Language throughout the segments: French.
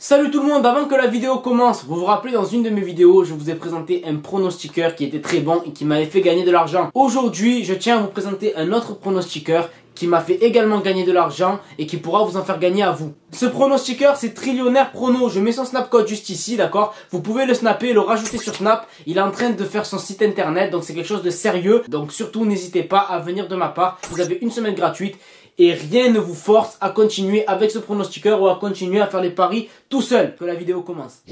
Salut tout le monde, avant que la vidéo commence, vous vous rappelez dans une de mes vidéos, je vous ai présenté un pronostiqueur qui était très bon et qui m'avait fait gagner de l'argent. Aujourd'hui, je tiens à vous présenter un autre pronostiqueur qui m'a fait également gagner de l'argent et qui pourra vous en faire gagner à vous. Ce pronostiqueur, c'est Trillionnaire Prono. Je mets son snap code juste ici, d'accord? Vous pouvez le snapper, le rajouter sur Snap. Il est en train de faire son site internet, donc c'est quelque chose de sérieux. Donc surtout, n'hésitez pas à venir de ma part. Vous avez une semaine gratuite et rien ne vous force à continuer avec ce pronostiqueur ou à continuer à faire les paris tout seul. Que la vidéo commence.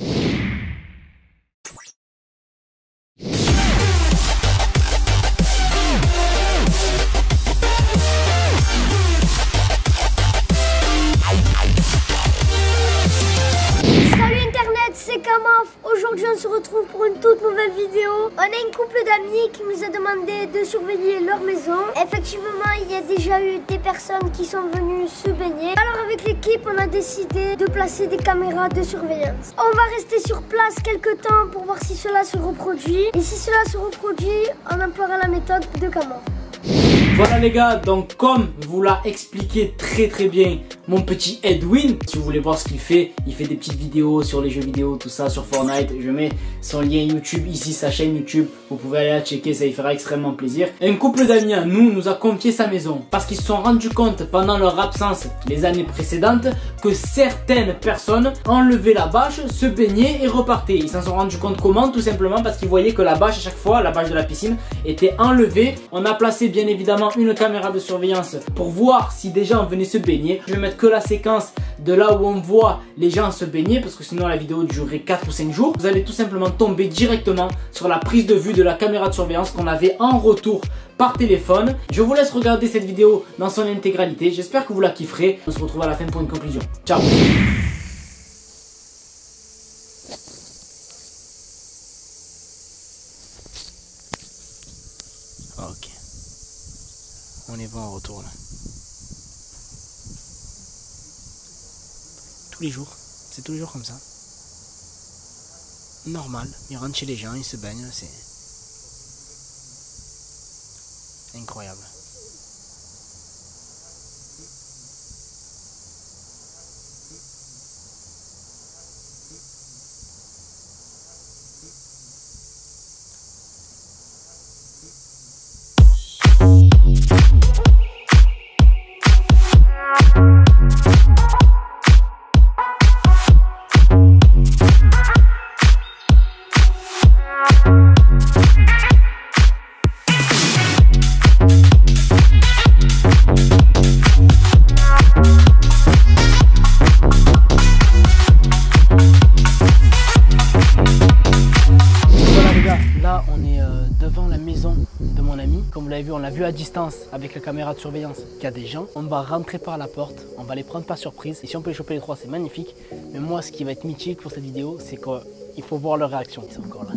On se retrouve pour une toute nouvelle vidéo. On a une couple d'amis qui nous a demandé de surveiller leur maison. Effectivement, il y a déjà eu des personnes qui sont venues se baigner. Alors, avec l'équipe, on a décidé de placer des caméras de surveillance. On va rester sur place quelques temps pour voir si cela se reproduit. Et si cela se reproduit, on emploiera la méthode de Kamaf. Voilà les gars, donc comme vous l'a expliqué très très bien mon petit Edwin, si vous voulez voir ce qu'il fait, il fait des petites vidéos sur les jeux vidéo, tout ça sur Fortnite. Je mets son lien YouTube ici, sa chaîne YouTube. Vous pouvez aller la checker, ça lui fera extrêmement plaisir. Un couple d'amis nous nous a confié sa maison parce qu'ils se sont rendus compte pendant leur absence les années précédentes que certaines personnes enlevaient la bâche, se baignaient et repartaient. Ils s'en sont rendus compte comment? Tout simplement parce qu'ils voyaient que la bâche à chaque fois, la bâche de la piscine, était enlevée. On a placé bien évidemment une caméra de surveillance pour voir si des gens venaient se baigner. Je vais mettre que la séquence de là où on voit les gens se baigner parce que sinon la vidéo durerait 4 ou 5 jours. Vous allez tout simplement tomber directement sur la prise de vue de la caméra de surveillance qu'on avait en retour par téléphone. Je vous laisse regarder cette vidéo dans son intégralité. J'espère que vous la kifferez. On se retrouve à la fin pour une conclusion. Ciao Ok. On est bon en retour là. Tous les jours. C'est tous les jours comme ça. Normal. Ils rentrent chez les gens, ils se baignent, c'est. Incroyable. On l'a vu à distance avec la caméra de surveillance qu'il y a des gens. On va rentrer par la porte, on va les prendre par surprise. Et si on peut les choper les trois, c'est magnifique. Mais moi, ce qui va être mythique pour cette vidéo, c'est qu'il faut voir leur réaction. Ils sont encore là.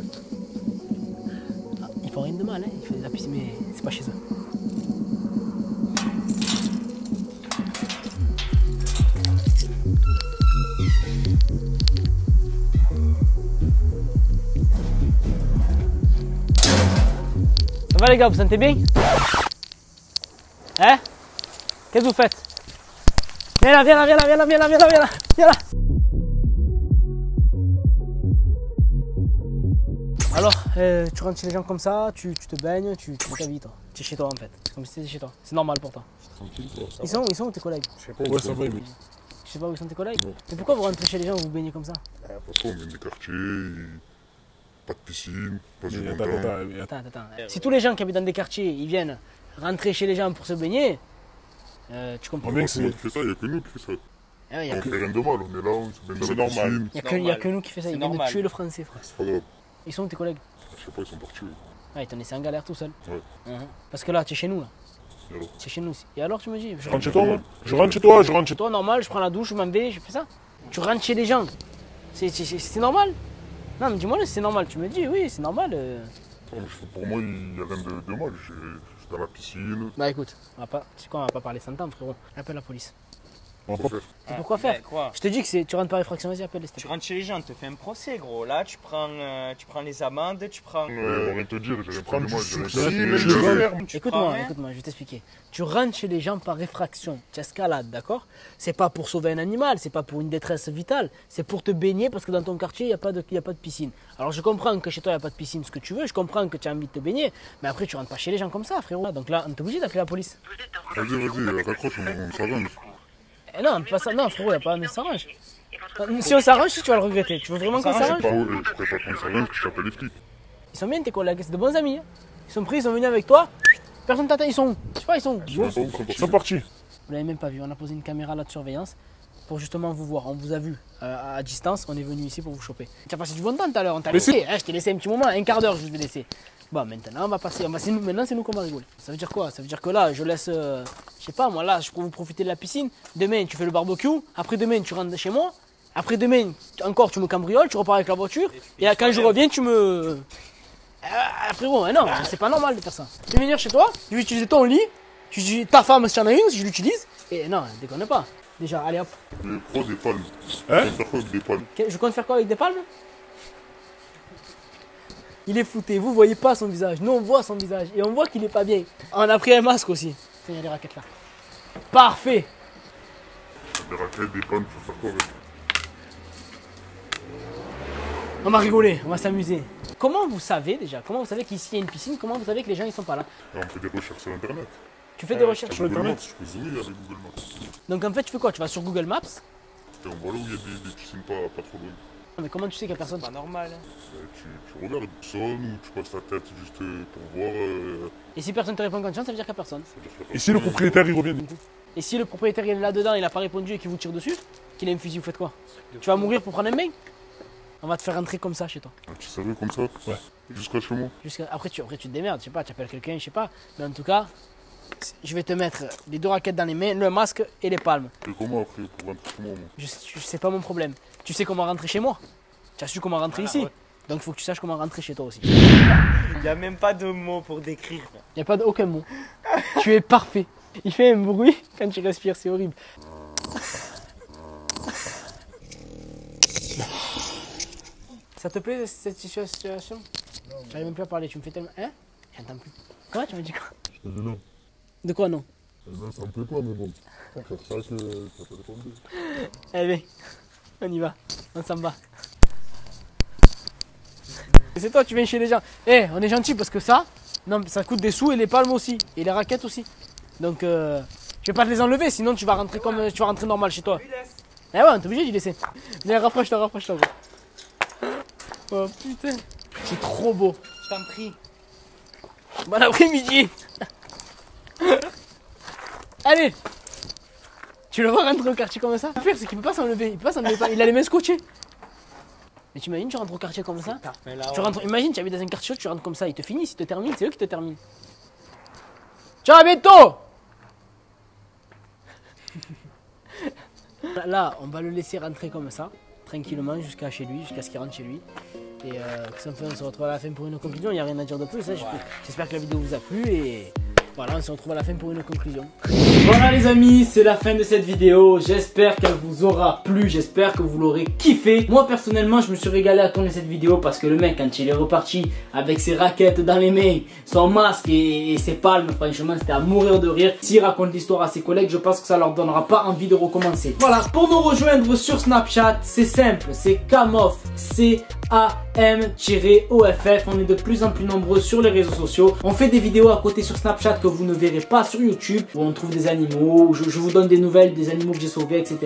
Ah, ils font rien de mal, hein. ils font des mais c'est pas chez eux. Va les gars, vous sentez bien? Hein? Qu'est-ce que vous faites? Viens là, viens là, viens là, viens là, viens là, viens là, viens là, viens là. Alors, euh, tu rentres chez les gens comme ça, tu, tu te baignes, tu, tu fais ta vie toi. Tu es chez toi en fait. C'est comme si tu étais chez toi. C'est normal pour toi. Ils sont où Ils sont où tes collègues Je sais pas, ouais, ça va, mais. Je sais pas où sont tes collègues. Ouais. Mais pourquoi vous rentrez chez les gens et vous baignez comme ça? Ah, parce qu'on vient des quartiers, et pas de piscine, pas de attends, attends, attends. Attends. Si tous les gens qui habitent dans des quartiers, ils viennent rentrer chez les gens pour se baigner, euh, tu comprends On vient que c'est. monde fait ça, il n'y a que nous qui fait ça. Ah ouais, Il y a On que- fait rien de mal, on est là, on se baigne dans C'est la normal. piscine. il y a que- nous qui fait ça. Ils viennent de tuer le français, frère. C'est pas grave. Ils sont où tes collègues Je sais pas, ils sont partis. eux. Ah, ils t'ont laissé en galère tout seul. Ouais. Mhm. Parce que là, tu es chez nous, là. Et alors C'est chez nous aussi. Et alors, tu me dis je rentre chez toi, moi Je rentre chez toi, je rentre chez toi. normal, je prends la douche, je m'en vais, je fais ça. Tu rentres chez les gens. C'est normal Non, mais dis-moi, c'est normal. Tu me dis, oui, c'est normal. euh. Non, mais Pour moi, il n'y a rien de, de mal. J'ai- J'étais dans la piscine. Bah écoute, on va pas, tu sais quoi, on va pas parler sans temps, frérot. Appelle la police. Faire. Pourquoi faire Ben, quoi Je te dis que c'est tu rentres par effraction, vas-y, appelle les Tu rentres chez les gens, on te fait un procès, gros. Là, tu prends, euh, tu prends les amendes, tu prends. Ouais, on va rien te dire, de du moi, Mais mais je Écoute-moi, rien écoute-moi, je vais t'expliquer. Tu rentres chez les gens par effraction, tu escalades, d'accord? C'est pas pour sauver un animal, c'est pas pour une détresse vitale, c'est pour te baigner parce que dans ton quartier, il n'y a, pas de- y a pas de piscine. Alors je comprends que chez toi, il n'y a pas de piscine, ce que tu veux, je comprends que tu as envie de te baigner, mais après, tu rentres pas chez les gens comme ça, frérot. Donc là, on est obligé d'appeler la police. Vas-y, vas-y, raccroche, on, on s'arrange. Eh non, pas ça, non, frérot, il a pas, on s'arrange. Euh, Si on s'arrange, si tu vas le regretter. Tu veux vraiment qu'on s'arrange Pas, je préfère qu'on s'arrange que je t'appelle les flics. Ils sont bien tes collègues, c'est de bons amis. hein. Ils sont pris, ils sont venus avec toi. Personne t'attend, ils sont où Je sais pas, ils sont où Ils sont partis. Vous l'avez même pas vu, on a posé une caméra là de surveillance pour justement vous voir. On vous a vu euh, à distance, on est venu ici pour vous choper. Tu as passé du bon temps tout à l'heure, on t'a Mais laissé. Hein, je t'ai laissé un petit moment, un quart d'heure je vous ai laissé. Bon, maintenant on va passer, maintenant c'est nous qu'on va rigoler. Ça veut dire quoi? Ça veut dire que là, je laisse, euh, je sais pas moi, là, je peux vous profiter de la piscine. Demain, tu fais le barbecue. Après demain, tu rentres chez moi. Après demain, encore, tu me cambrioles, tu repars avec la voiture. Et quand je reviens, tu me. Ah, frérot, hein, non, c'est pas normal de faire ça. Je vais venir chez toi, je vais utiliser ton lit, je dis ta femme si tu en as une, si je l'utilise. Et non, déconne pas. Déjà, allez hop. Mais prends des palmes? Hein? Je compte faire quoi avec des palmes? Il est flouté, vous voyez pas son visage, nous on voit son visage et on voit qu'il est pas bien. On a pris un masque aussi. Tiens, il y a les raquettes là. Parfait Des raquettes, des tu vas faire quoi avec On va rigoler, on va s'amuser. Comment vous savez déjà? Comment vous savez qu'ici il y a une piscine? Comment vous savez que les gens ils sont pas là? On fait des recherches sur internet. Tu fais des recherches sur Google Internet? Maps, je peux zoomer avec Google Maps. Donc en fait tu fais quoi? Tu vas sur Google Maps? Et on voit là où il y a des, des piscines pas, pas trop loin. Mais comment tu sais qu'il y a personne Pas normal. Euh, tu, tu regardes, tu sonnes ou tu passes ta tête juste euh, pour voir. Euh, Et si personne te répond confiance, ça veut dire qu'il y a personne. ça veut dire qu'il y a Et si le personne. propriétaire il revient Et si le propriétaire il est là-dedans, il a pas répondu et qu'il vous tire dessus, qu'il a un fusil, vous faites quoi Tu vas mourir pour prendre un bain On va te faire rentrer comme ça chez toi. Ah, Tu savais comme ça Ouais. Jusqu'à chez moi. Jusqu'à- Après, tu, après, tu te démerdes, je sais pas, tu appelles quelqu'un, je sais pas. Mais en tout cas, je vais te mettre les deux raquettes dans les mains, le masque et les palmes. Et comment après pour rentrer chez moi, moi Je, je sais pas mon problème. Tu sais comment rentrer chez moi? Tu as su comment rentrer Voilà, ici? ouais. Donc il faut que tu saches comment rentrer chez toi aussi. Il n'y a même pas de mots pour décrire. Il n'y a pas de, aucun mot. tu es parfait. Il fait un bruit quand tu respires, c'est horrible. Ça te plaît cette situation? J'arrive même plus à parler, tu me fais tellement. Hein? J'entends plus. Quoi Tu m'as dit quoi? Je te dis non. De quoi non ben, ça me plaît pas, mais bon. On va faire ça que ça peut répondre. Eh bien, on y va, on s'en va. Et C'est toi, tu viens chez les gens. Eh, on est gentil parce que ça, non, ça coûte des sous et les palmes aussi, et les raquettes aussi. Donc, euh, je vais pas te les enlever, sinon tu vas rentrer comme, tu vas rentrer normal chez toi. Eh ouais, on est obligé d'y laisser. Viens, rapproche-toi, rapproche-toi. gros. Oh putain, c'est trop beau. Je t'en prie. Bon après-midi. Allez. Tu le vois rentrer au quartier comme ça Le pire, c'est qu'il peut pas s'enlever. Il peut pas s'enlever. pas. Il a les mains scotchées. Mais tu imagines, tu rentres au quartier comme ça Tu rentres, imagine, tu habites dans un quartier, tu rentres comme ça, ils te finissent, ils te terminent, c'est eux qui te terminent. Ciao, à bientôt Là, on va le laisser rentrer comme ça, tranquillement, jusqu'à chez lui, jusqu'à ce qu'il rentre chez lui. Et euh, que ça me fait, on se retrouve à la fin pour une conclusion, il n'y a rien à dire de plus. hein. J'espère que la vidéo vous a plu et voilà, on se retrouve à la fin pour une conclusion. Voilà les amis, c'est la fin de cette vidéo. J'espère qu'elle vous aura plu, j'espère que vous l'aurez kiffé. Moi personnellement, je me suis régalé à tourner cette vidéo parce que le mec, quand il est reparti avec ses raquettes dans les mains, son masque et, ses palmes, franchement, c'était à mourir de rire. S'il raconte l'histoire à ses collègues, je pense que ça leur donnera pas envie de recommencer. Voilà, pour nous rejoindre sur Snapchat, c'est simple, c'est C-A-M-O-F-F. On est de plus en plus nombreux sur les réseaux sociaux. On fait des vidéos à côté sur Snapchat que vous ne verrez pas sur YouTube, où on trouve des je, je vous donne des nouvelles des animaux que j'ai sauvés, etc.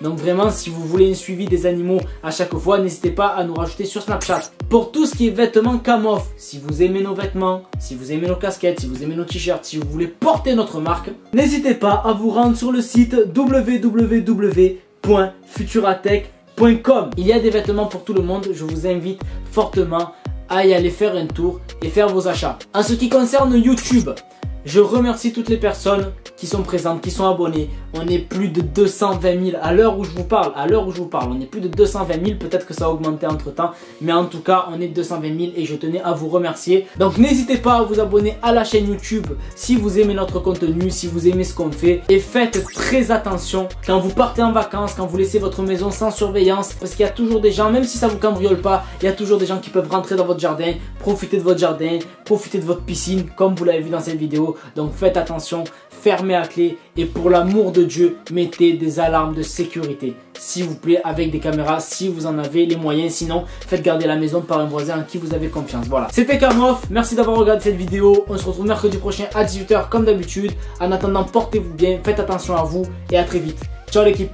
Donc vraiment, si vous voulez un suivi des animaux à chaque fois, n'hésitez pas à nous rajouter sur Snapchat. Pour tout ce qui est vêtements Kamoff, si vous aimez nos vêtements, si vous aimez nos casquettes, si vous aimez nos t-shirts, si vous voulez porter notre marque, n'hésitez pas à vous rendre sur le site www.futuratech.com. Il y a des vêtements pour tout le monde, je vous invite fortement à y aller faire un tour et faire vos achats. En ce qui concerne YouTube, Je remercie toutes les personnes qui sont présentes, qui sont abonnées. On est plus de 220 000 à l'heure où je vous parle. À l'heure où je vous parle, on est plus de 220 000. Peut-être que ça a augmenté entre temps. Mais en tout cas, on est 220 000 et je tenais à vous remercier. Donc n'hésitez pas à vous abonner à la chaîne YouTube si vous aimez notre contenu, si vous aimez ce qu'on fait. Et faites très attention quand vous partez en vacances, quand vous laissez votre maison sans surveillance. Parce qu'il y a toujours des gens, même si ça vous cambriole pas, il y a toujours des gens qui peuvent rentrer dans votre jardin, profiter de votre jardin, profiter de votre piscine, comme vous l'avez vu dans cette vidéo. Donc faites attention, fermez à clé et pour l'amour de Dieu, mettez des alarmes de sécurité. S'il vous plaît, avec des caméras, si vous en avez les moyens. Sinon, faites garder la maison par un voisin en qui vous avez confiance. Voilà. C'était Kamof. Merci d'avoir regardé cette vidéo. On se retrouve mercredi prochain à 18h comme d'habitude. En attendant, portez-vous bien, faites attention à vous et à très vite. Ciao l'équipe